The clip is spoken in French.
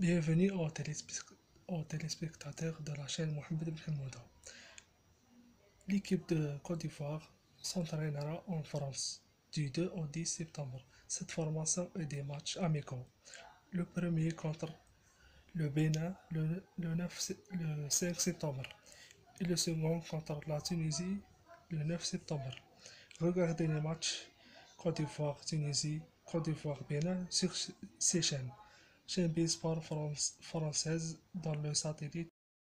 Bienvenue aux, téléspect- aux téléspectateurs de la chaîne Mohamed Hamouda. L'équipe de Côte d'Ivoire s'entraînera en France du 2 au 10 septembre. Cette formation est des matchs amicaux. Le premier contre le Bénin le, le 9 se- le 5 septembre et le second contre la Tunisie le 9 septembre. Regardez les matchs Côte d'Ivoire-Tunisie, Côte d'Ivoire-Bénin sur ces chaînes. Chaîne Sport France, française dans le satellite